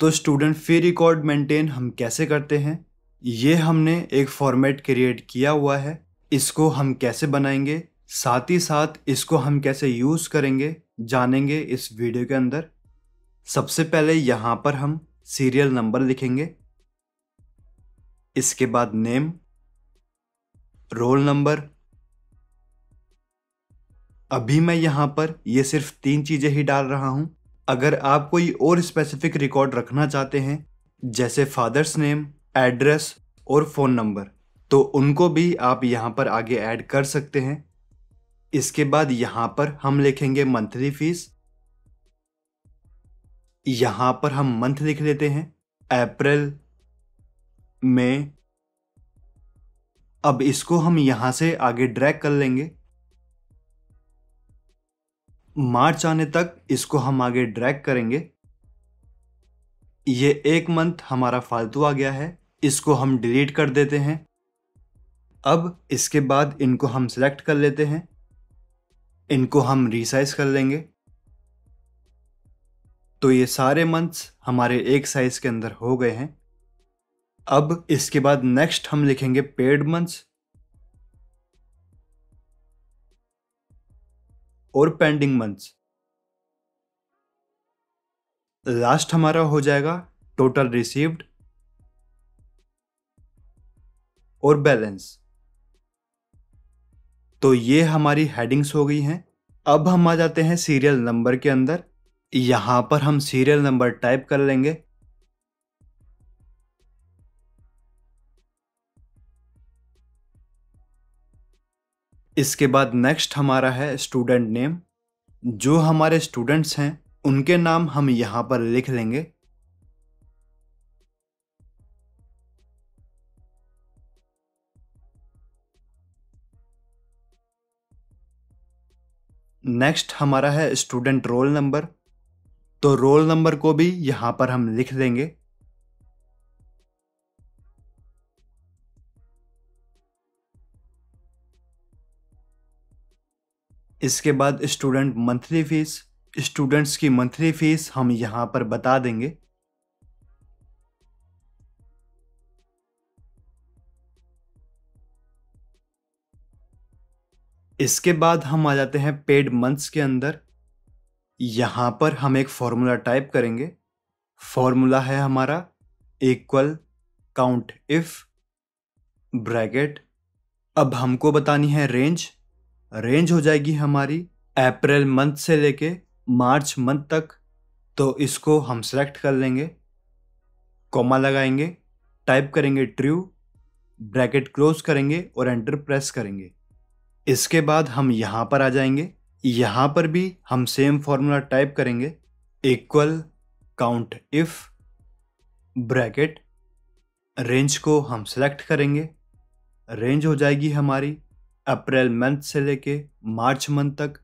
तो स्टूडेंट फ़ी record maintain हम कैसे करते हैं? ये हमने एक फॉर्मेट क्रिएट किया हुआ है। इसको हम कैसे बनाएँगे? साथ ही साथ इसको हम कैसे यूज़ करेंगे? जानेंगे इस वीडियो के अंदर। सबसे पहले यहाँ पर हम सीरियल नंबर लिखेंगे। इसके बाद नेम रोल नंबर अभी मैं यहाँ पर ये सिर्फ़ तीन चीज़ें ही डाल रहा हूँ। अगर आप कोई और स्पेसिफिक रिकॉर्ड रखना चाहते हैं, जैसे फादर्स नेम एड्रेस और फ़ोन नंबर तो उनको भी आप यहाँ पर आगे ऐड कर सकते हैं। इसके बाद यहाँ पर हम लिखेंगे मंथली फ़ीस यहाँ पर हम मंथ लिख लेते हैं अप्रैल मई अब इसको हम यहाँ से आगे ड्रैग कर लेंगे। मार्च आने तक इसको हम आगे ड्रैग करेंगे। ये एक मंथ हमारा फालतू आ गया है, इसको हम डिलीट कर देते हैं। अब इसके बाद इनको हम सेलेक्ट कर लेते हैं। इनको हम रिसाइज कर लेंगे। तो ये सारे मंथ्स हमारे एक साइज़ के अंदर हो गए हैं। अब इसके बाद नेक्स्ट हम लिखेंगे पेड मंथ्स और पेंडिंग मंथ्स लास्ट हमारा हो जाएगा टोटल रिसीव्ड और बैलेंस तो ये हमारी हेडिंग्स हो गई हैं। अब हम आ जाते हैं सीरियल नंबर के अंदर। यहाँ पर हम सीरियल नंबर टाइप कर लेंगे। इसके बाद नेक्स्ट हमारा है स्टूडेंट नेम जो हमारे स्टूडेंट्स हैं, उनके नाम हम यहाँ पर लिख लेंगे. नेक्स्ट हमारा है स्टूडेंट रोल नंबर तो रोल नंबर को भी यहाँ पर हम लिख देंगे इसके बाद स्टूडेंट मंथली फ़ीस स्टूडेंट्स की मंथली फ़ीस हम यहाँ पर बता देंगे। इसके बाद हम आ जाते हैं पेड मंथ्स के अंदर। यहाँ पर हम एक फॉर्मूला टाइप करेंगे। फॉर्मूला है हमारा इक्वल काउंट इफ़ ब्रैकेट अब हमको बतानी है रेंज रेंज हो जाएगी हमारी अप्रैल मंथ से लेके मार्च मंथ तक। तो इसको हम सेलेक्ट कर लेंगे कॉमा लगाएँगे टाइप करेंगे ट्रू ब्रैकेट क्लोज करेंगे और एंटर प्रेस करेंगे। इसके बाद हम यहाँ पर आ जाएँगे। यहाँ पर भी हम सेम फॉर्मूला टाइप करेंगे equal count if bracket range को हम सेलेक्ट करेंगे। रेंज हो जाएगी हमारी अप्रैल मंथ से लेके मार्च मंथ तक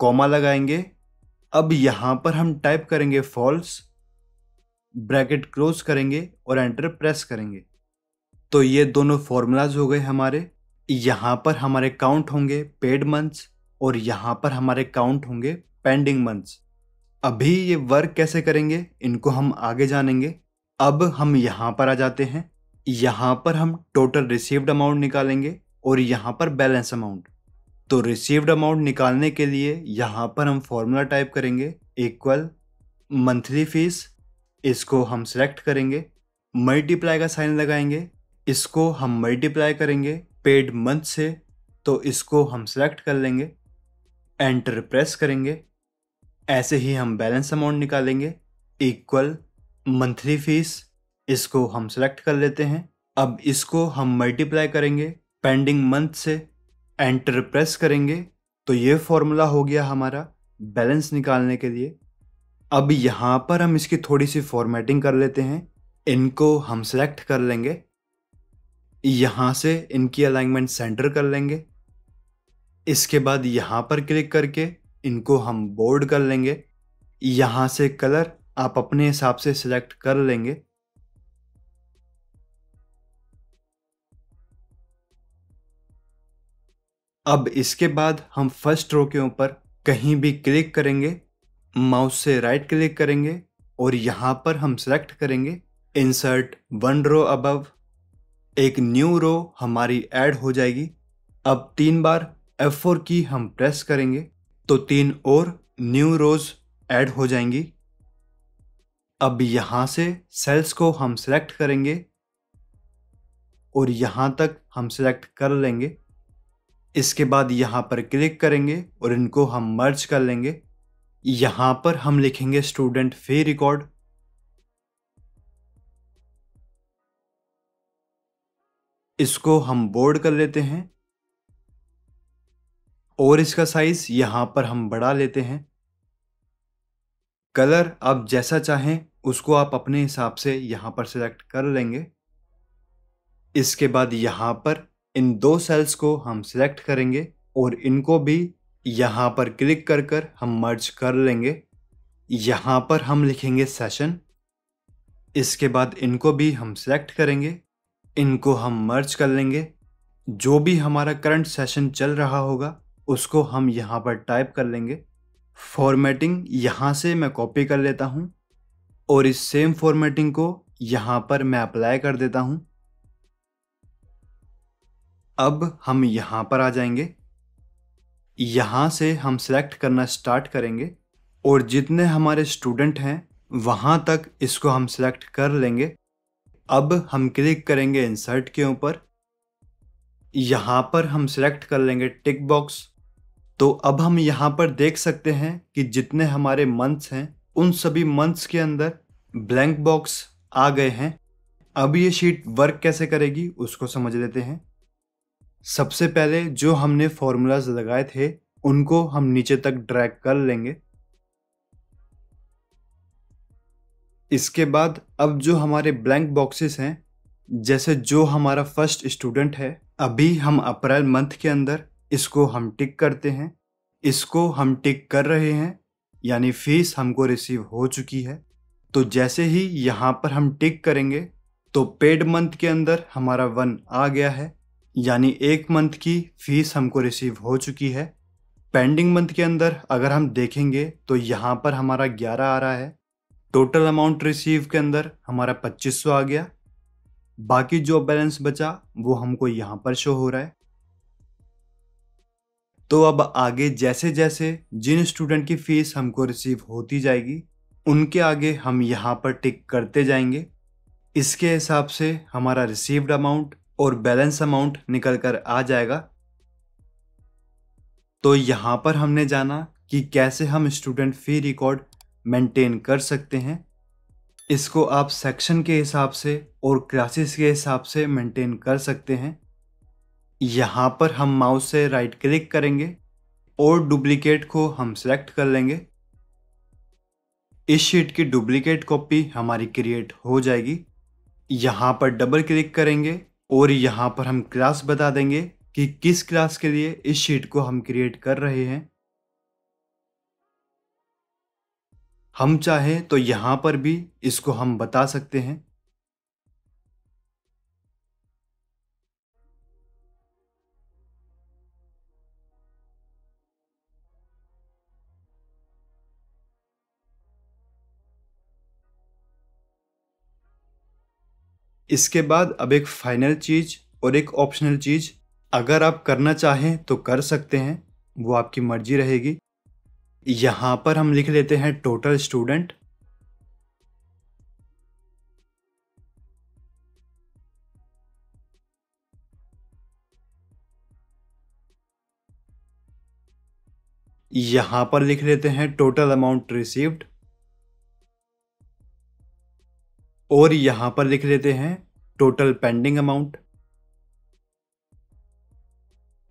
कॉमा लगाएँगे। अब यहाँ पर हम टाइप करेंगे फॉल्स, ब्रैकेट क्लोज करेंगे और एंटर प्रेस करेंगे। तो ये दोनों फॉर्मूलाज हो गए हमारे। यहाँ पर हमारे काउंट होंगे पेड मंथ्स और यहाँ पर हमारे काउंट होंगे पेंडिंग मंथ्स। अभी ये वर्क कैसे करेंगे, इनको हम आगे जानेंगे। अब हम यहाँ पर आ जाते हैं। यहाँ पर हम टोटल रिसीव्ड अमाउंट निकालेंगे। और यहाँ पर बैलेंस अमाउंट तो रिसीव्ड अमाउंट निकालने के लिए यहाँ पर हम फॉर्मूला टाइप करेंगे इक्वल मंथली फ़ीस इसको हम सेलेक्ट करेंगे मल्टीप्लाई का साइन लगाएँगे, इसको हम मल्टीप्लाई करेंगे पेड मंथ से तो इसको हम सेलेक्ट कर लेंगे एंटर प्रेस करेंगे, ऐसे ही हम बैलेंस अमाउंट निकालेंगे इक्वल मंथली फ़ीस इसको हम सेलेक्ट कर लेते हैं, अब इसको हम मल्टीप्लाई करेंगे पेंडिंग मंथ से एंटर प्रेस करेंगे तो ये फॉर्मूला हो गया हमारा बैलेंस निकालने के लिए। अब यहाँ पर हम इसकी थोड़ी सी फॉर्मेटिंग कर लेते हैं, इनको हम सेलेक्ट कर लेंगे। यहाँ से इनकी अलाइनमेंट सेंटर कर लेंगे। इसके बाद यहाँ पर क्लिक करके इनको हम बोर्ड कर लेंगे। यहाँ से कलर आप अपने हिसाब से सिलेक्ट कर लेंगे। अब इसके बाद हम फ़र्स्ट रो के ऊपर कहीं भी क्लिक करेंगे माउस से राइट क्लिक करेंगे और यहाँ पर हम सेलेक्ट करेंगे इंसर्ट वन रो अबव एक न्यू रो हमारी ऐड हो जाएगी। अब तीन बार F4 की हम प्रेस करेंगे तो तीन और न्यू रोज ऐड हो जाएँगी। अब यहाँ से सेल्स को हम सेलेक्ट करेंगे और यहाँ तक हम सेलेक्ट कर लेंगे। इसके बाद यहाँ पर क्लिक करेंगे और इनको हम मर्ज कर लेंगे। यहाँ पर हम लिखेंगे स्टूडेंट फ़ी रिकॉर्ड इसको हम बोर्ड कर लेते हैं। और इसका साइज़ यहाँ पर हम बढ़ा लेते हैं। कलर आप जैसा चाहें, उसको आप अपने हिसाब से यहाँ पर सिलेक्ट कर लेंगे। इसके बाद यहाँ पर इन दो सेल्स को हम सिलेक्ट करेंगे और इनको भी यहाँ पर क्लिक कर कर हम मर्ज कर लेंगे। यहाँ पर हम लिखेंगे सेशन इसके बाद इनको भी हम सिलेक्ट करेंगे। इनको हम मर्ज कर लेंगे। जो भी हमारा करंट सेशन चल रहा होगा, उसको हम यहाँ पर टाइप कर लेंगे। फॉर्मेटिंग यहाँ से मैं कॉपी कर लेता हूँ और इस सेम फॉर्मेटिंग को यहाँ पर मैं अप्लाई कर देता हूँ। अब हम यहाँ पर आ जाएँगे। यहाँ से हम सेलेक्ट करना स्टार्ट करेंगे और जितने हमारे स्टूडेंट हैं, वहाँ तक इसको हम सेलेक्ट कर लेंगे। अब हम क्लिक करेंगे इंसर्ट के ऊपर। यहाँ पर हम सेलेक्ट कर लेंगे टिक बॉक्स तो अब हम यहाँ पर देख सकते हैं कि जितने हमारे मंथ्स हैं, उन सभी मंथ्स के अंदर ब्लैंक बॉक्स आ गए हैं। अब ये शीट वर्क कैसे करेगी, उसको समझ लेते हैं। सबसे पहले जो हमने फॉर्मूलाज लगाए थे, उनको हम नीचे तक ड्रैग कर लेंगे। इसके बाद अब जो हमारे ब्लैंक बॉक्सेस हैं, जैसे जो हमारा फ़र्स्ट स्टूडेंट है, अभी हम अप्रैल मंथ के अंदर इसको हम टिक करते हैं। इसको हम टिक कर रहे हैं, यानी फ़ीस हमको रिसीव हो चुकी है। तो जैसे ही यहाँ पर हम टिक करेंगे तो पेड मंथ के अंदर हमारा वन आ गया है। यानी एक मंथ की फ़ीस हमको रिसीव हो चुकी है। पेंडिंग मंथ के अंदर अगर हम देखेंगे तो यहाँ पर हमारा ग्यारह आ रहा है। टोटल अमाउंट रिसीव के अंदर हमारा पच्चीस सौ आ गया। बाकी जो बैलेंस बचा वो हमको यहाँ पर शो हो रहा है। तो अब आगे जैसे जैसे जिन स्टूडेंट की फ़ीस हमको रिसीव होती जाएगी, उनके आगे हम यहाँ पर टिक करते जाएँगे। इसके हिसाब से हमारा रिसीव्ड अमाउंट और बैलेंस अमाउंट निकल कर आ जाएगा। तो यहाँ पर हमने जाना कि कैसे हम स्टूडेंट फ़ी रिकॉर्ड मेंटेन कर सकते हैं। इसको आप सेक्शन के हिसाब से और क्लासेस के हिसाब से मेंटेन कर सकते हैं। यहाँ पर हम माउस से राइट क्लिक करेंगे और डुप्लीकेट को हम सेलेक्ट कर लेंगे। इस शीट की डुप्लीकेट कॉपी हमारी क्रिएट हो जाएगी। यहाँ पर डबल क्लिक करेंगे और यहाँ पर हम क्लास बता देंगे कि किस क्लास के लिए इस शीट को हम क्रिएट कर रहे हैं। हम चाहें तो यहाँ पर भी इसको हम बता सकते हैं। इसके बाद अब एक फाइनल चीज़ और एक ऑप्शनल चीज़, अगर आप करना चाहें तो कर सकते हैं, वो आपकी मर्ज़ी रहेगी। यहाँ पर हम लिख लेते हैं टोटल स्टूडेंट यहाँ पर लिख लेते हैं टोटल अमाउंट रिसीव्ड और यहाँ पर लिख लेते हैं टोटल पेंडिंग अमाउंट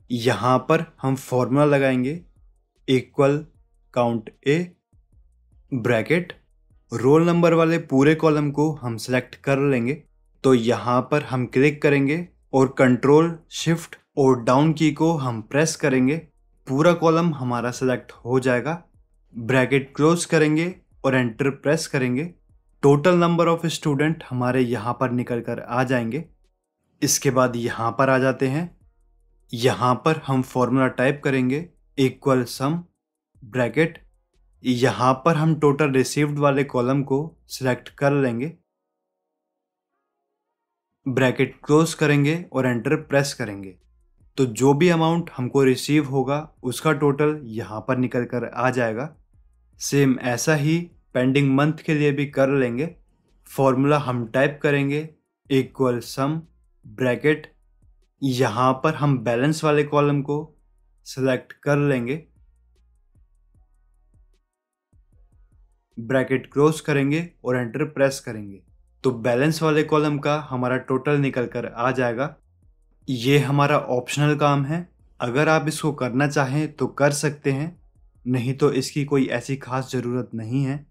यहाँ पर हम फॉर्मूला लगाएँगे equal count A bracket roll number वाले पूरे कॉलम को हम सेलेक्ट कर लेंगे. तो यहाँ पर हम क्लिक करेंगे और कंट्रोल शिफ्ट और डाउन की को हम प्रेस करेंगे. पूरा कॉलम हमारा सेलेक्ट हो जाएगा. ब्रैकेट क्लोज करेंगे और एंटर प्रेस करेंगे. टोटल नंबर ऑफ़ स्टूडेंट हमारे यहाँ पर निकल कर आ जाएँगे। इसके बाद यहाँ पर आ जाते हैं। यहाँ पर हम फॉर्मूला टाइप करेंगे इक्वल सम ब्रैकेट यहाँ पर हम टोटल रिसीव्ड वाले कॉलम को सिलेक्ट कर लेंगे। ब्रैकेट क्लोज करेंगे और एंटर प्रेस करेंगे। तो जो भी अमाउंट हमको रिसीव होगा, उसका टोटल यहाँ पर निकल कर आ जाएगा। सेम ऐसा ही पेंडिंग मंथ के लिए भी कर लेंगे। फॉर्मूला हम टाइप करेंगे इक्वल सम ब्रैकेट यहाँ पर हम बैलेंस वाले कॉलम को सिलेक्ट कर लेंगे। ब्रैकेट क्लोज करेंगे और एंटर प्रेस करेंगे। तो बैलेंस वाले कॉलम का हमारा टोटल निकल कर आ जाएगा। ये हमारा ऑप्शनल काम है। अगर आप इसको करना चाहें तो कर सकते हैं, नहीं तो इसकी कोई ऐसी खास ज़रूरत नहीं है।